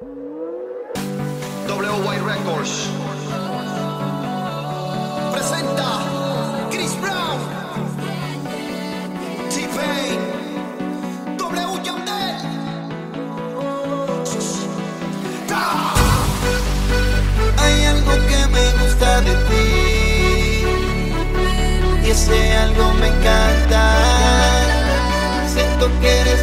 WY Records presenta Chris Brown, T-Pain, W Yandel. Hay algo que me gusta de ti y ese algo me encanta. Siento que eres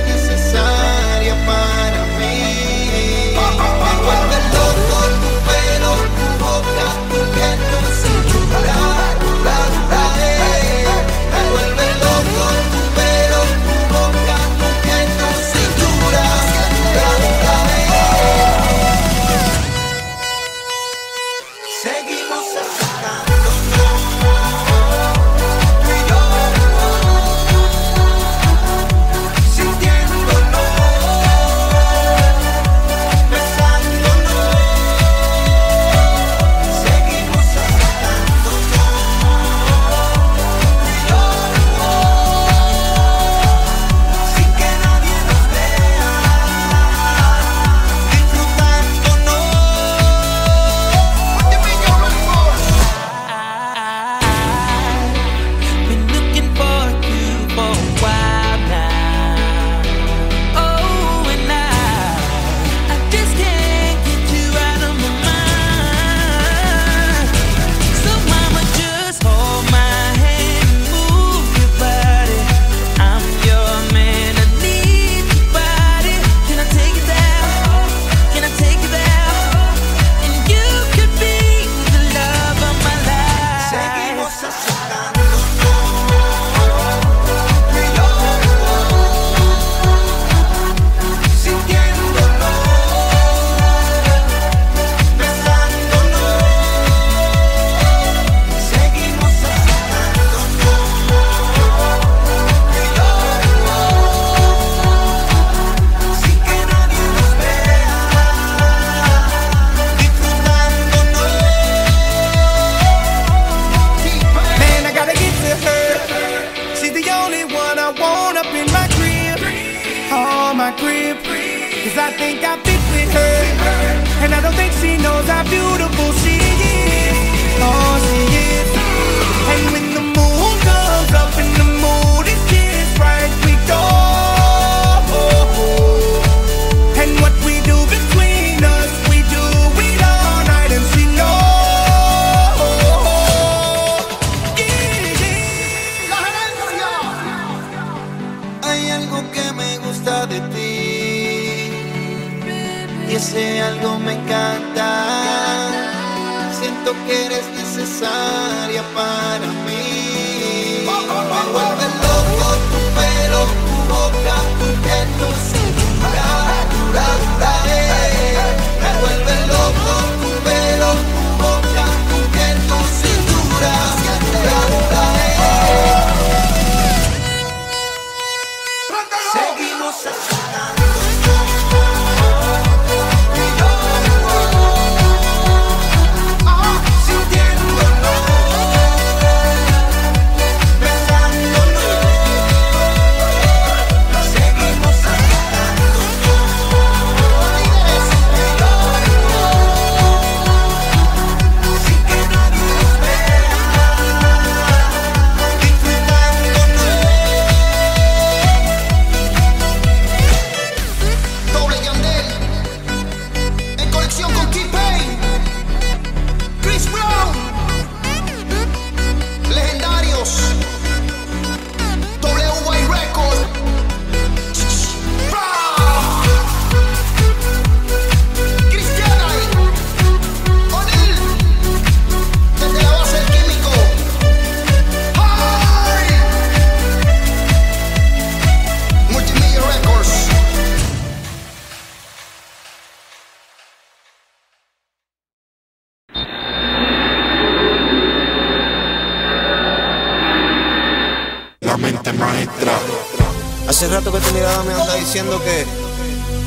Me anda diciendo que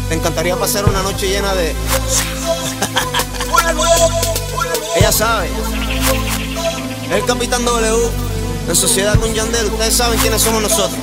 te encantaría pasar una noche llena de. Ella sabe. El Capitán W. En sociedad con Yandel, ustedes saben quiénes somos nosotros.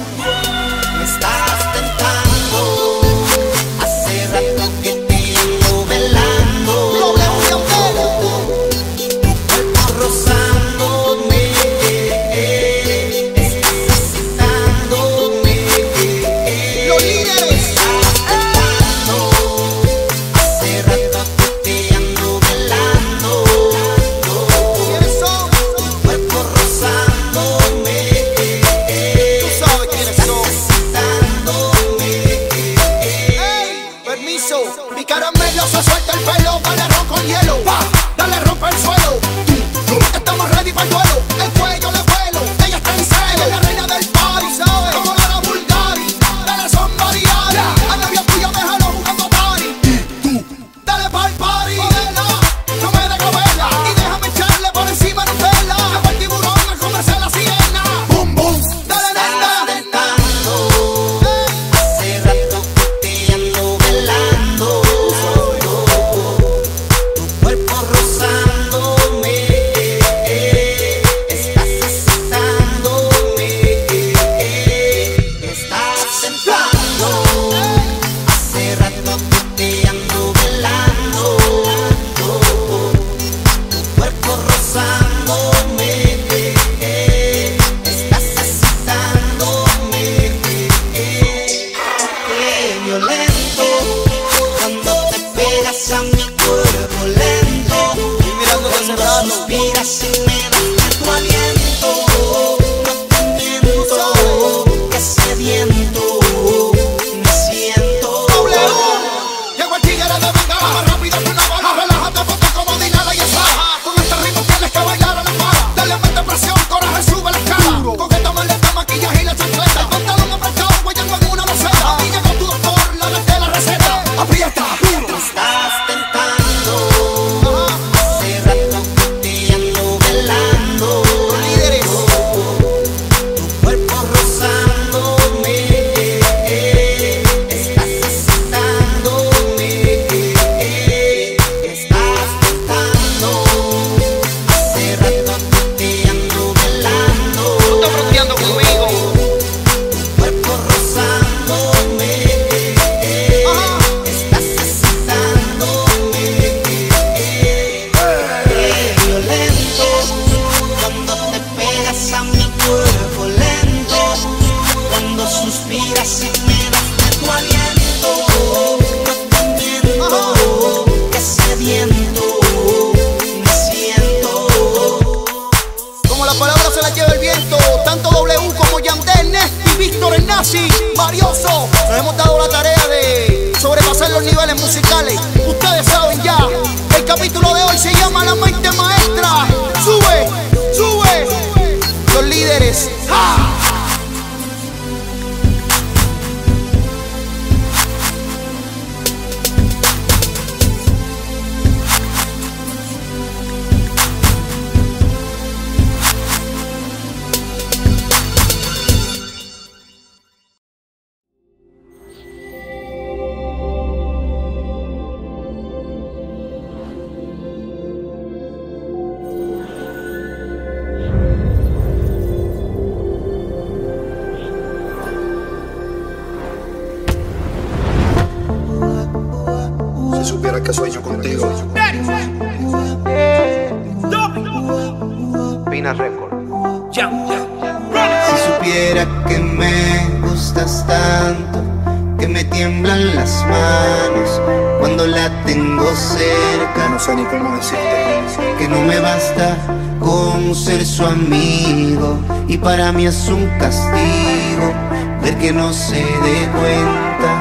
para mí es un castigo ver que no se dé cuenta.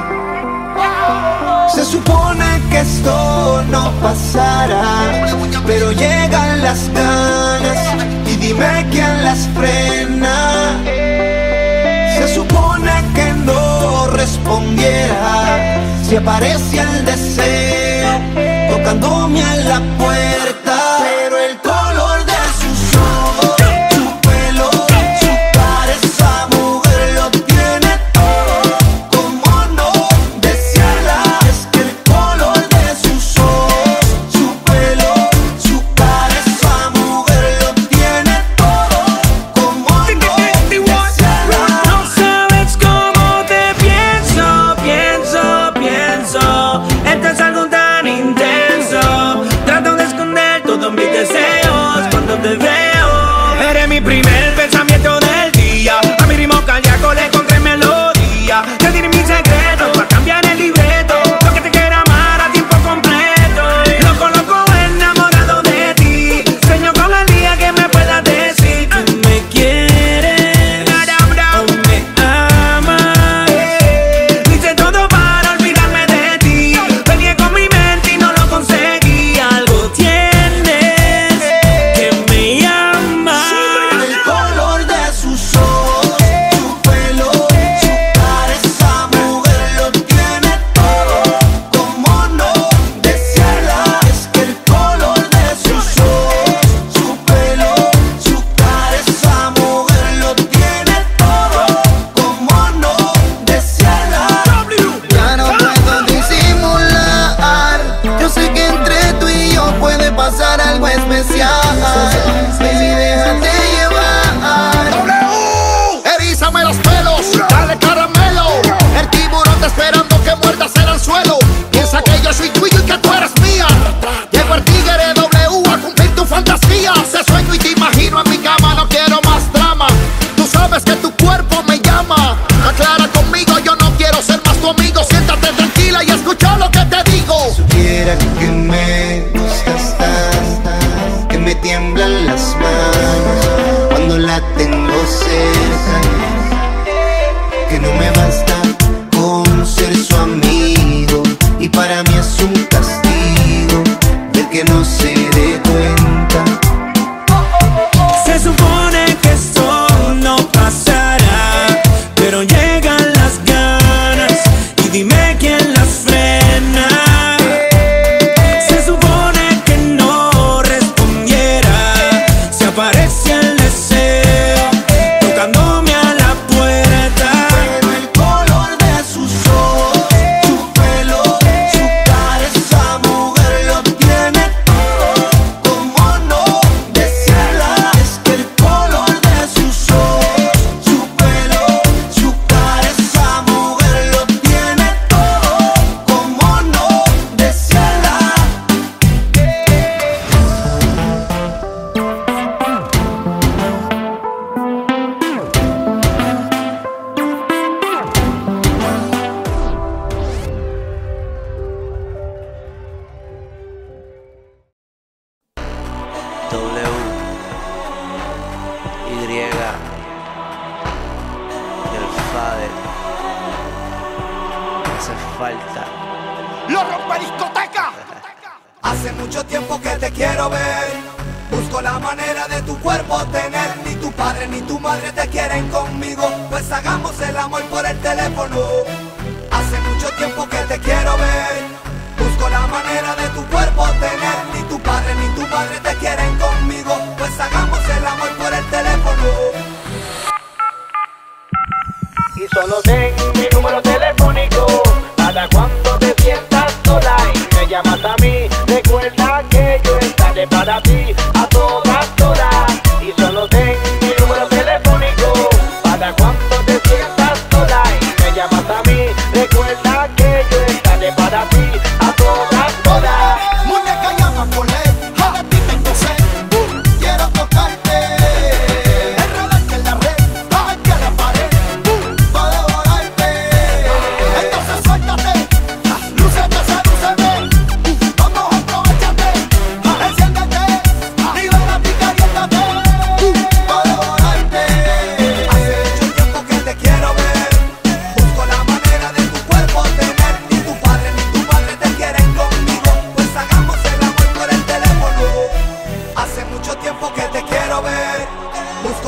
Se supone que esto no pasará, pero llegan las ganas y dime quién las frena. Se supone que no respondiera si aparece el deseo tocándome a la puerta.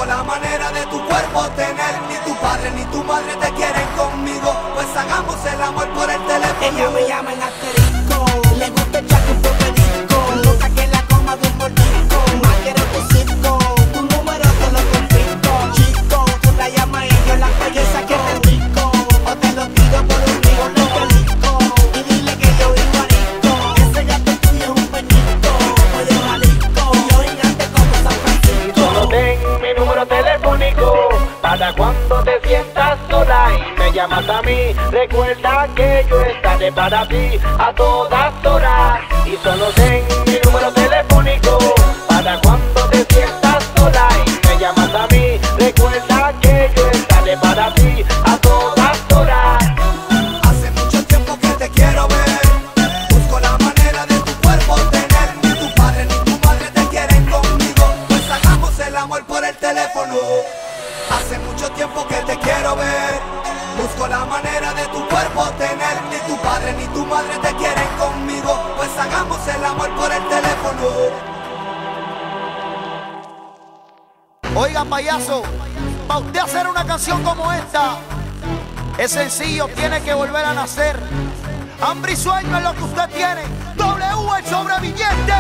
la manera de tu cuerpo tener. Ni tu padre ni tu madre te quieren conmigo. Pues hagamos el amor por el teléfono. Ella me llama el asterisco. Le gusta el chaco llamas a mí, recuerda que yo estaré para ti a todas horas. Y solo ten mi número telefónico para cuando te sientas sola. Para usted hacer una canción como esta, es sencillo, tiene que volver a nacer. Hambre y sueño es lo que usted tiene. W el sobreviviente.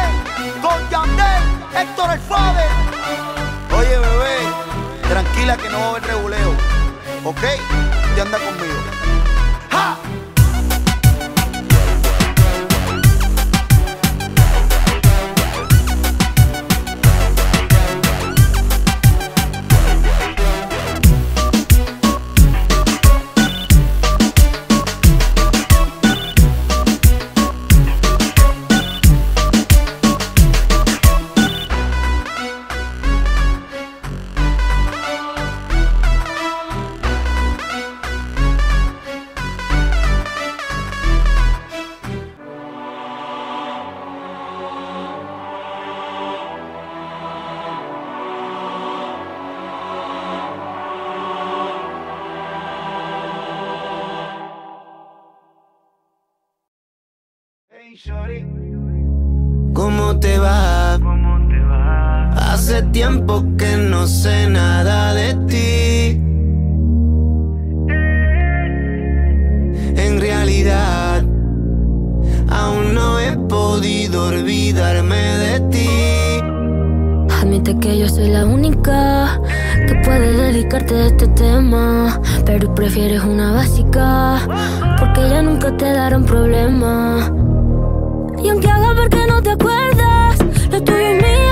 Con Yandel, Héctor el Fader. Oye, bebé, tranquila que no va a haber reguleo. ¿Ok? Y anda conmigo. tiempo que no sé nada de ti. En realidad, aún no he podido olvidarme de ti. Admite que yo soy la única que puede dedicarte a este tema, pero prefieres una básica porque ya nunca te dará un problema. Y aunque haga ver que no te acuerdas, lo tuyo es mío.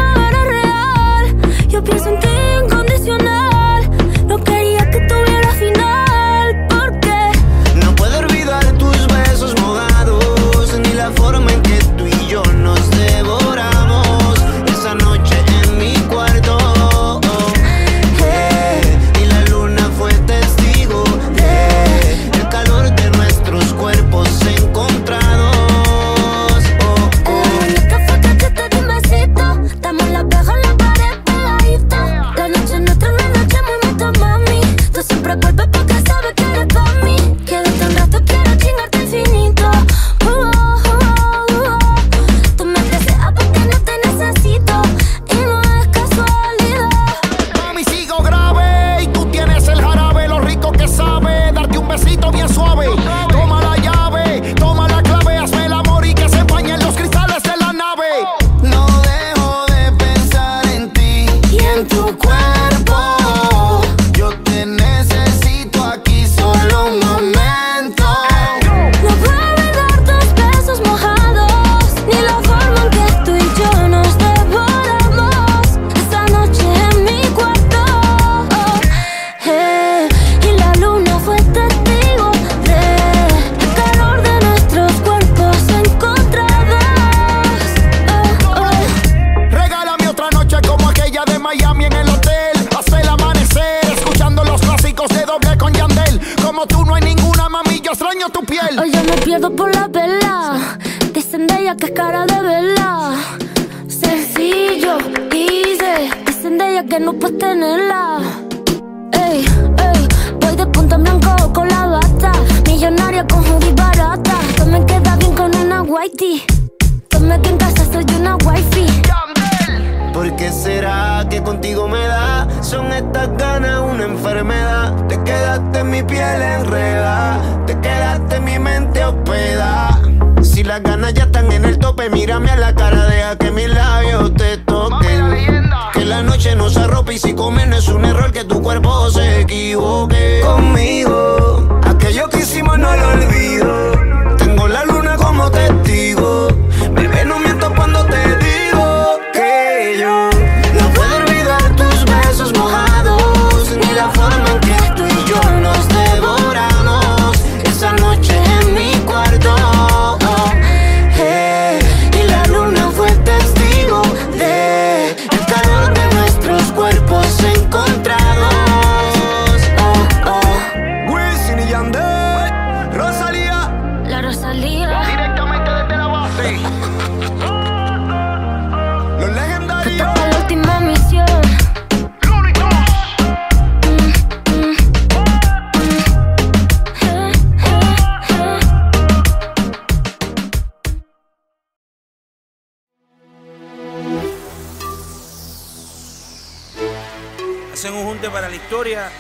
hacen un junte para la historia.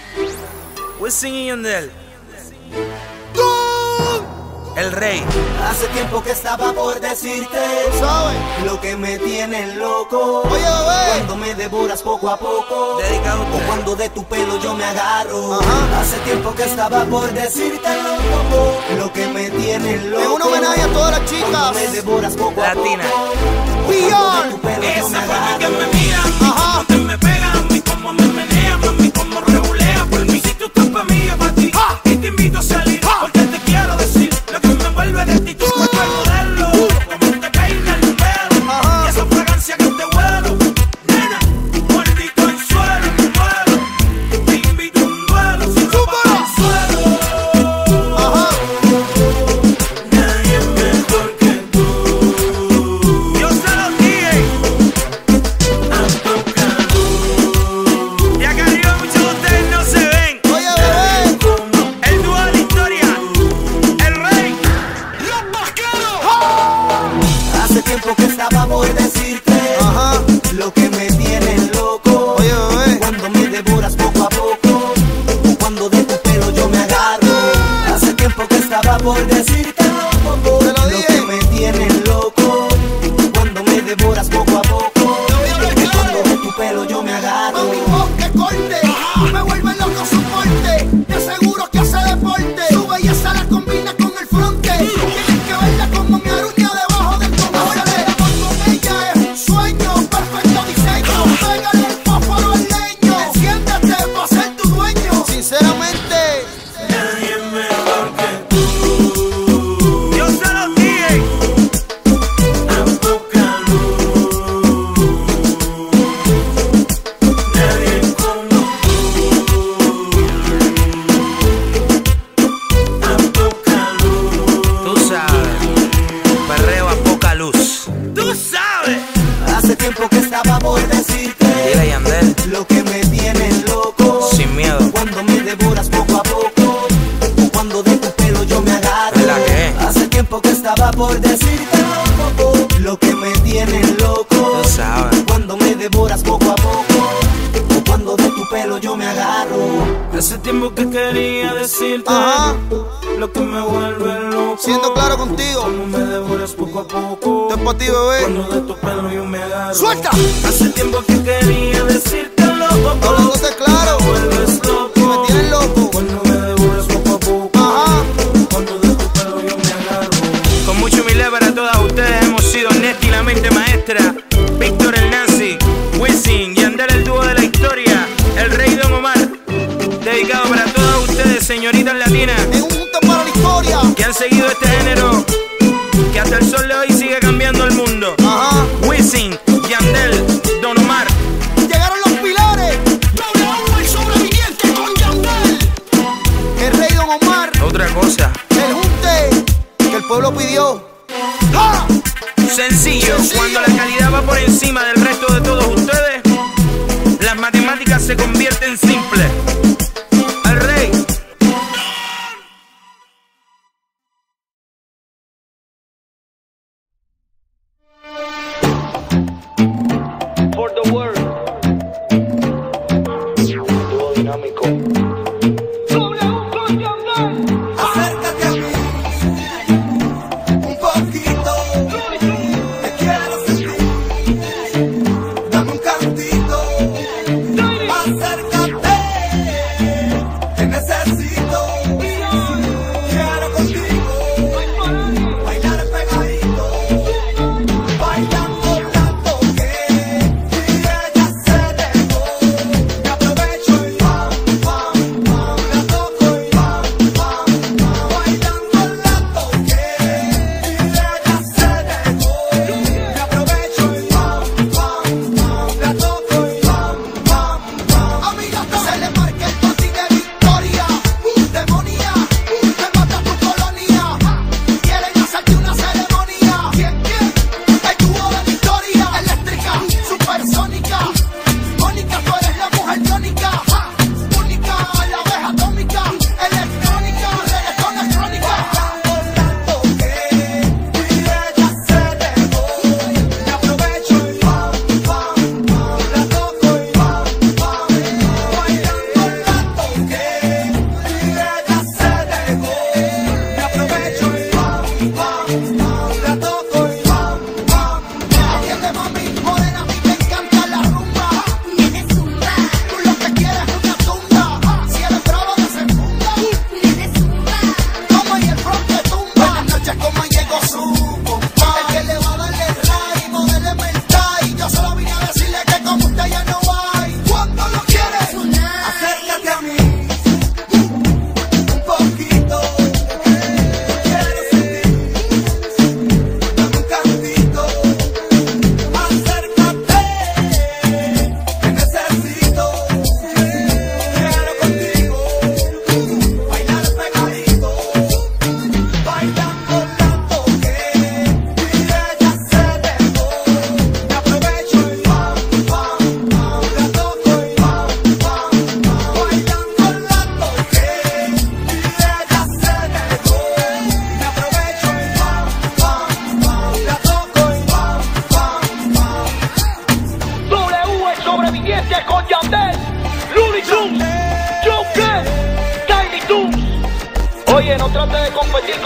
Wisin y El rey. Hace tiempo que estaba por decirte lo que me tiene loco. Oye. Cuando me devoras poco a poco. Dedicado o cuando de tu pelo yo me agarro. Hace tiempo que estaba por decirte loco, lo que me tiene loco. Es un homenaje a todas las chicas. Cuando me devoras poco Latina. a poco. Latina. Esa forma que me miran, Ajá. me pegan, me mío para ti. Y te invito a salir. Ajá. lo que me vuelve loco. Siendo claro contigo, como me devoras poco a poco. Después a ti, bebé. Yo me. Suelta. Hace tiempo que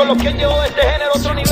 lo que llevó este género a otro nivel.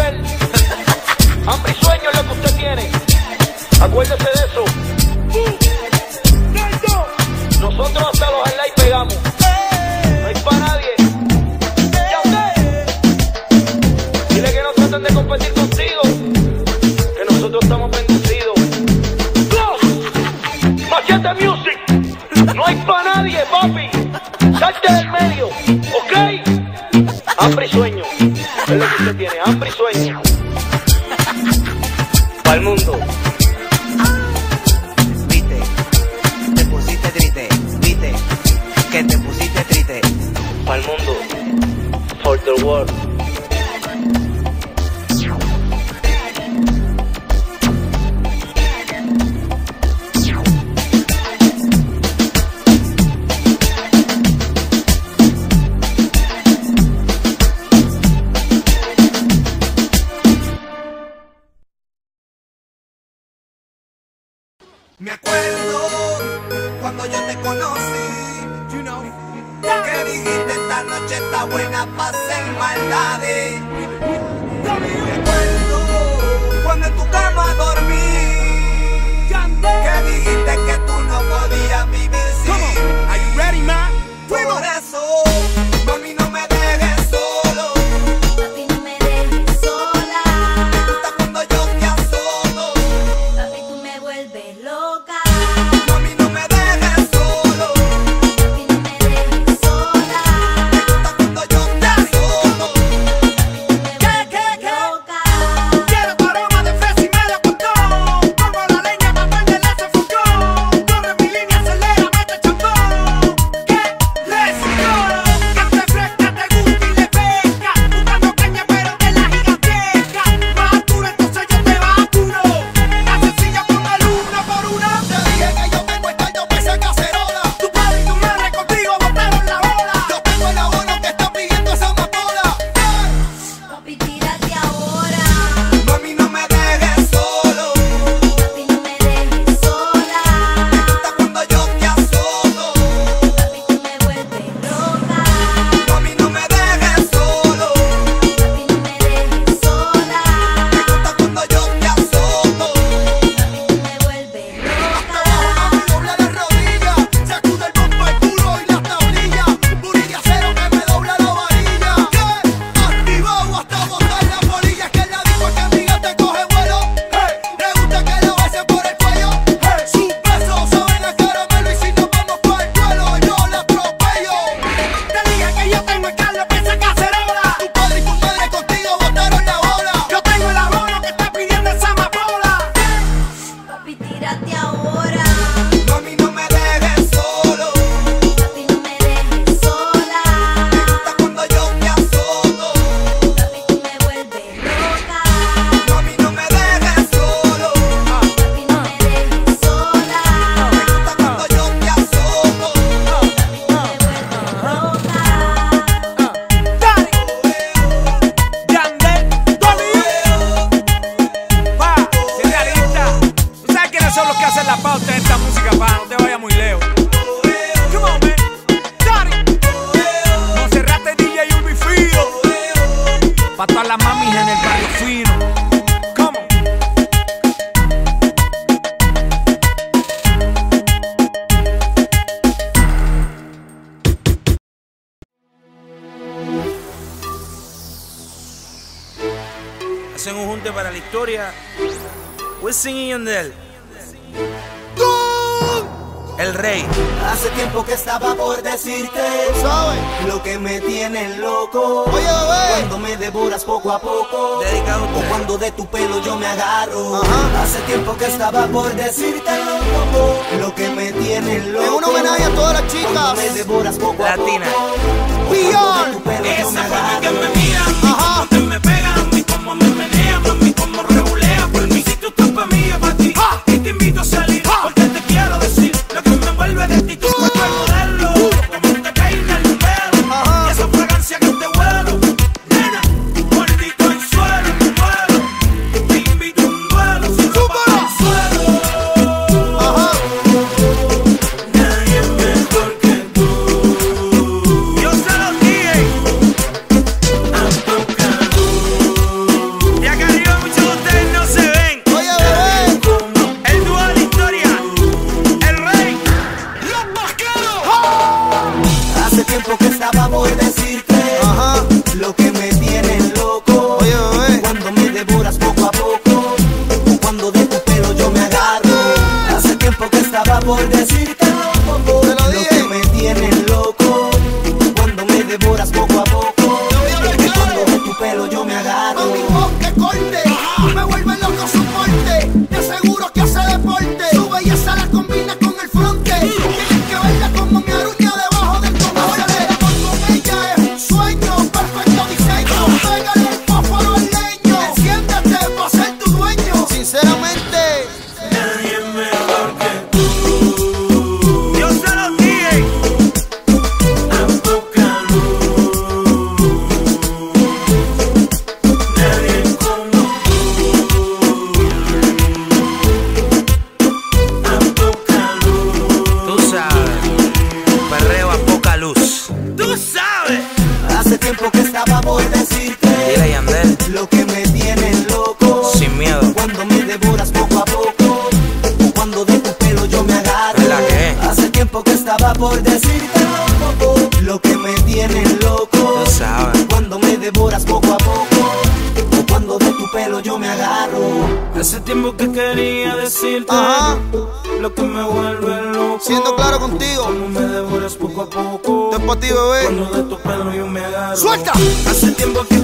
victoria. We're singing Yandel. El rey. Hace tiempo que estaba por decirte ¿Sabe? lo que me tiene loco. Oye. Cuando me devoras poco a poco. Dedicado o cuando de tu pelo yo me agarro. Ajá. Hace tiempo que estaba por decirte loco, lo que me tiene loco. Es un homenaje a todas las chicas. Cuando Latina. a poco. Esa yo me agarro. Que me. Ajá. lo que me vuelve loco. Siendo claro contigo. Como a ti, bebé. Cuando de tu pelo yo me. Suelta. Hace tiempo que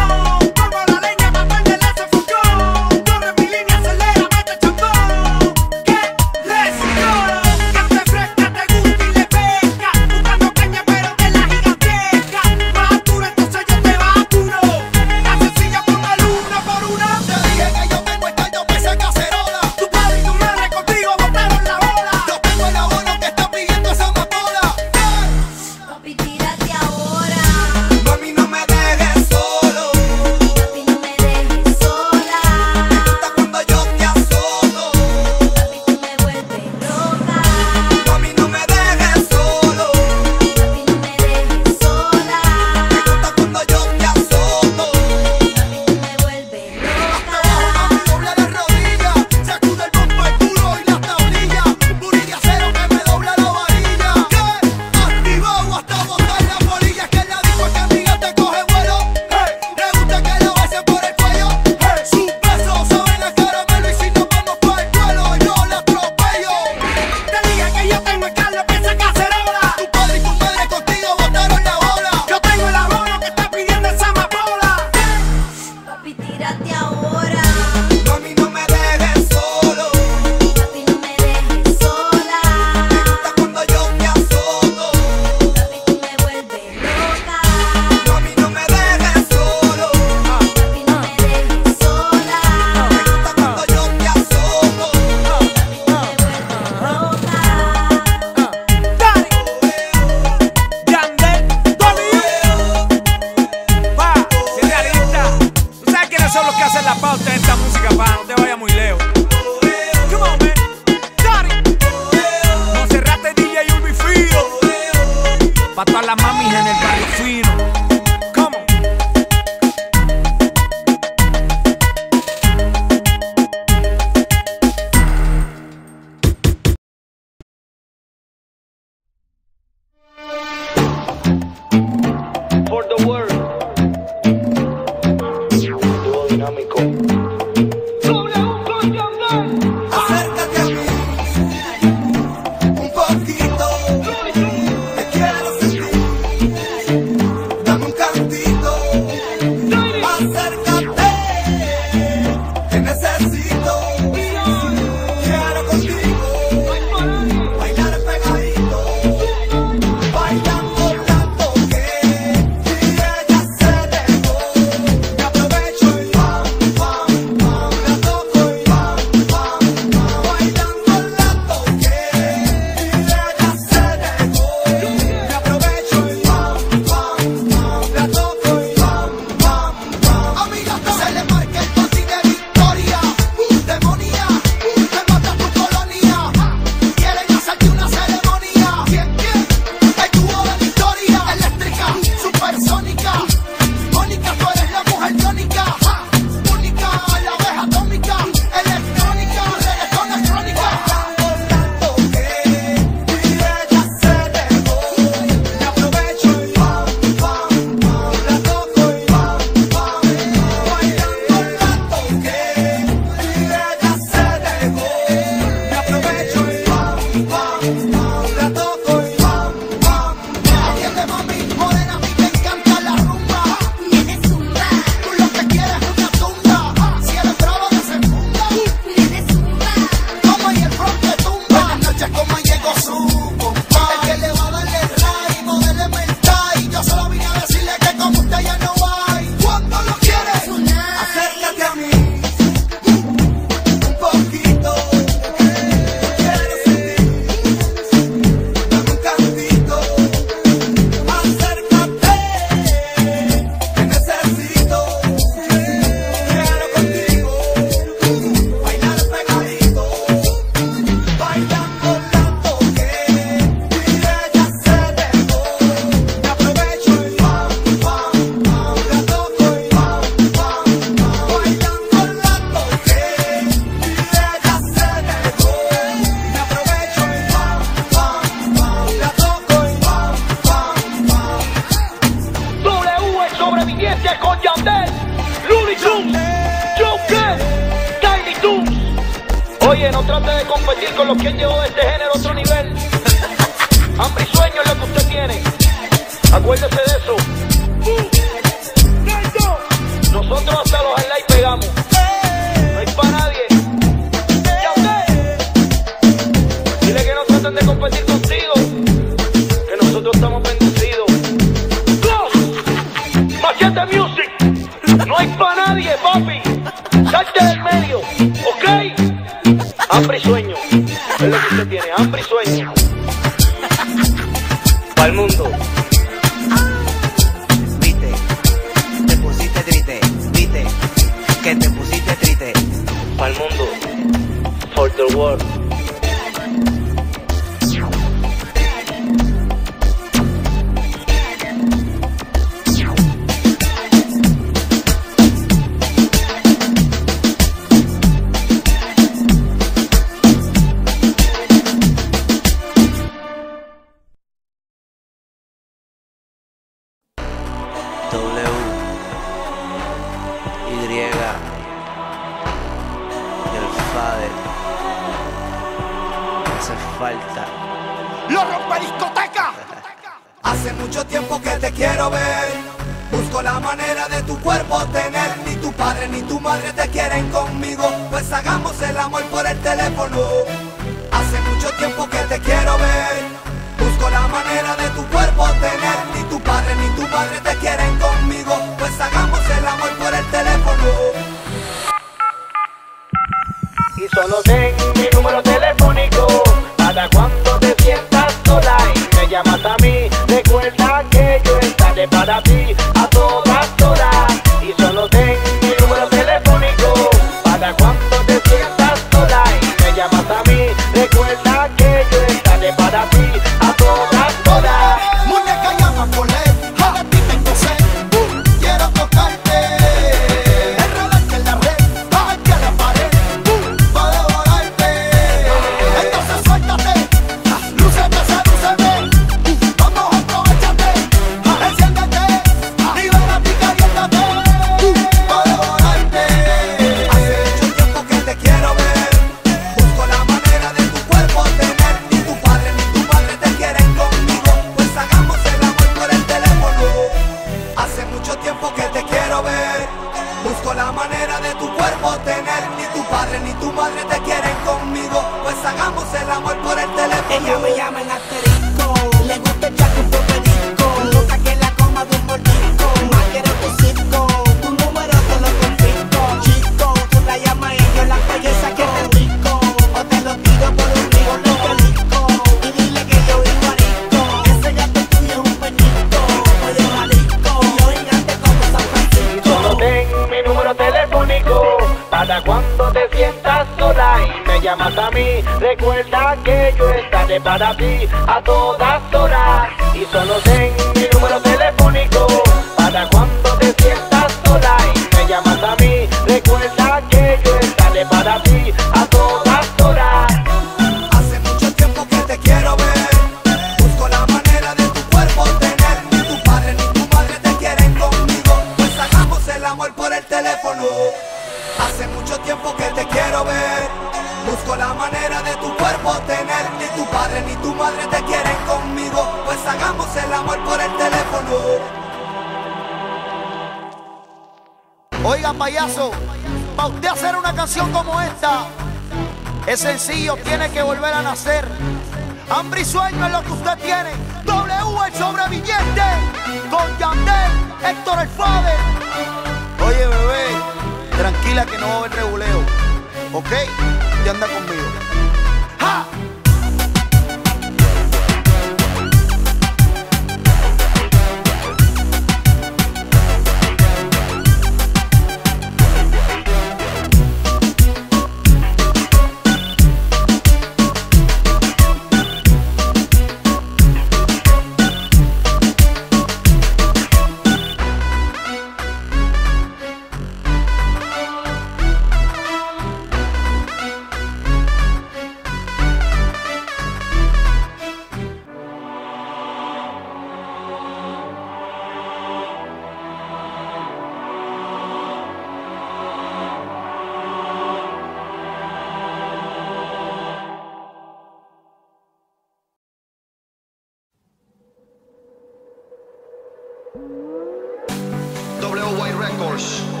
WY Records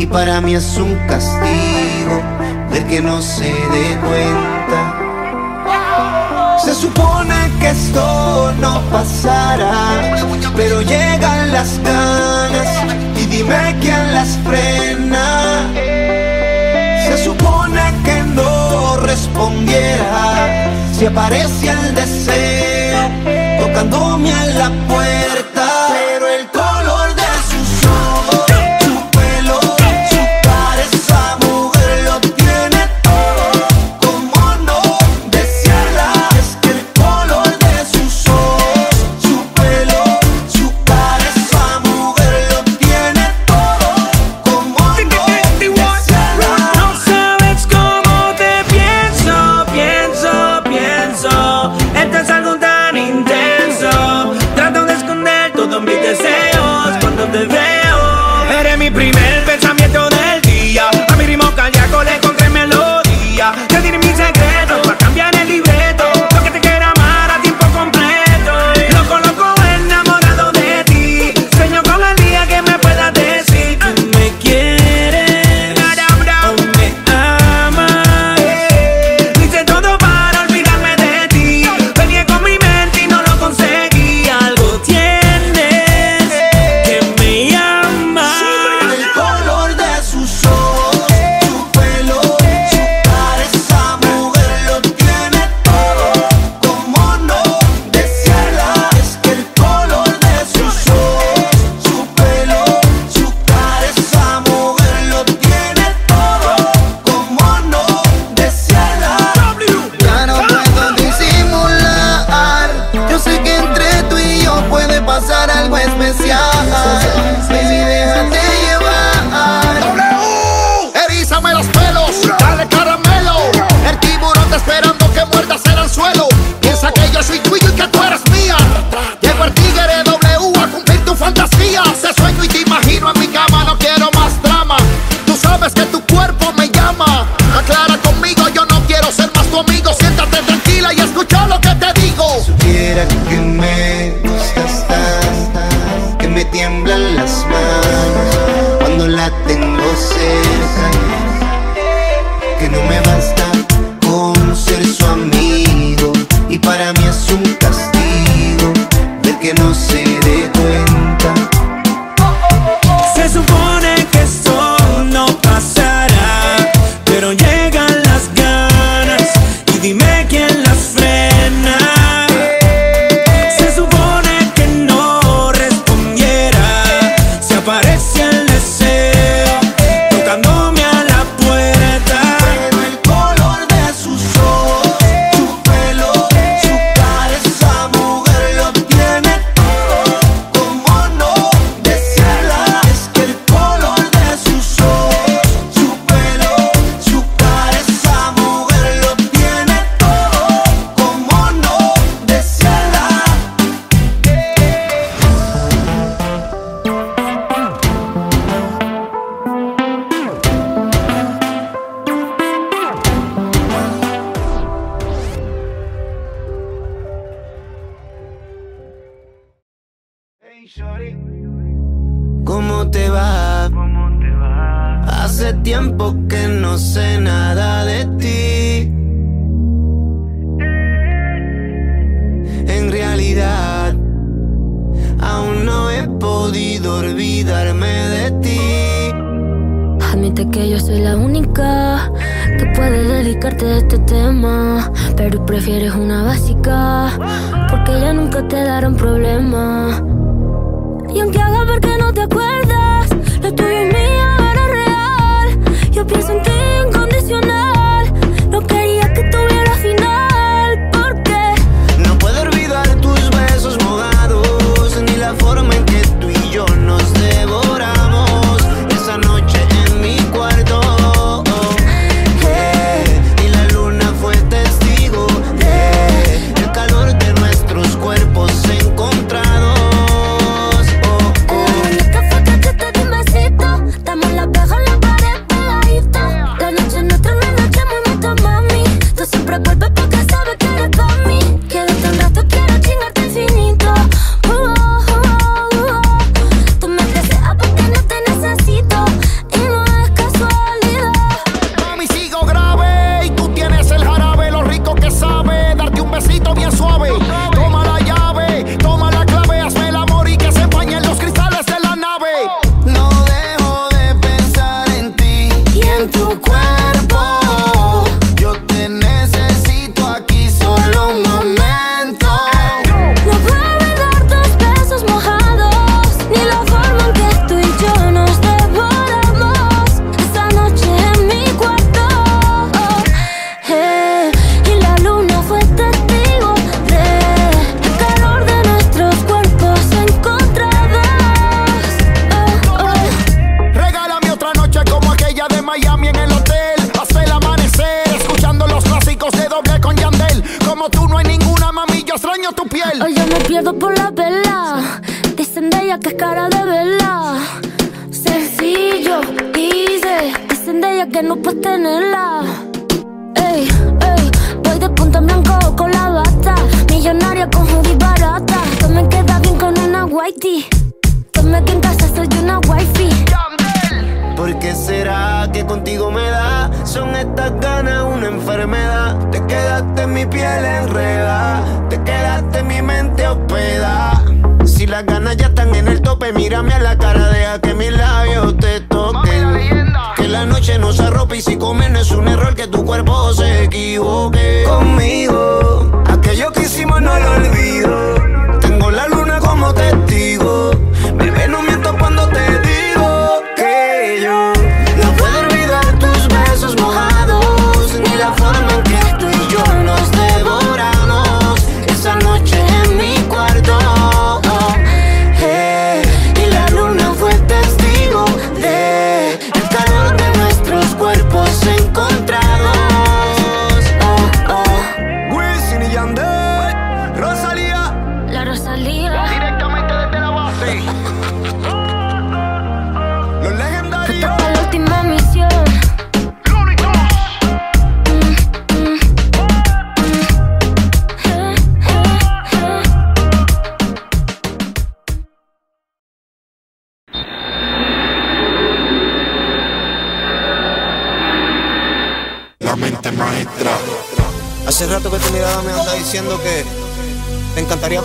Y para mí es un castigo del que no se dé cuenta. Se supone que esto no pasará, pero llegan las ganas y dime quién las frena. Se supone que no respondiera si aparece el deseo tocándome a la puerta.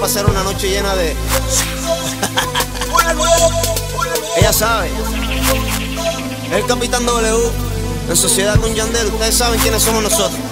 pasar una noche llena de. Ella sabe. El Capitán W. En sociedad con Yandel, ustedes saben quiénes somos nosotros.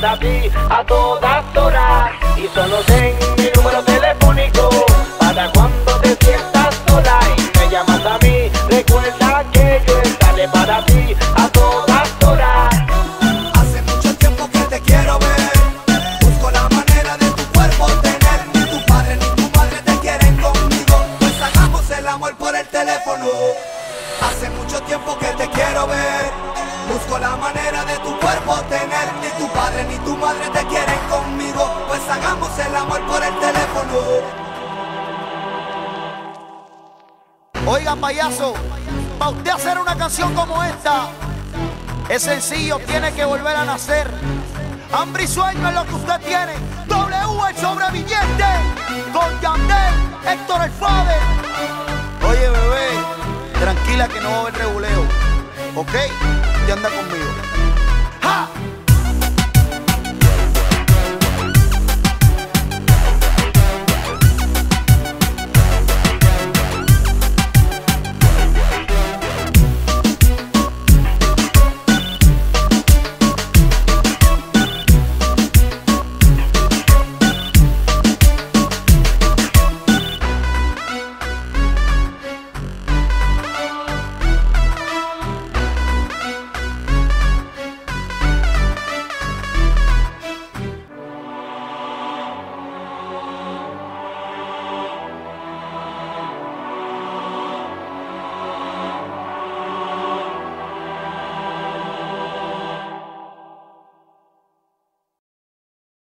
Estaré para ti a todas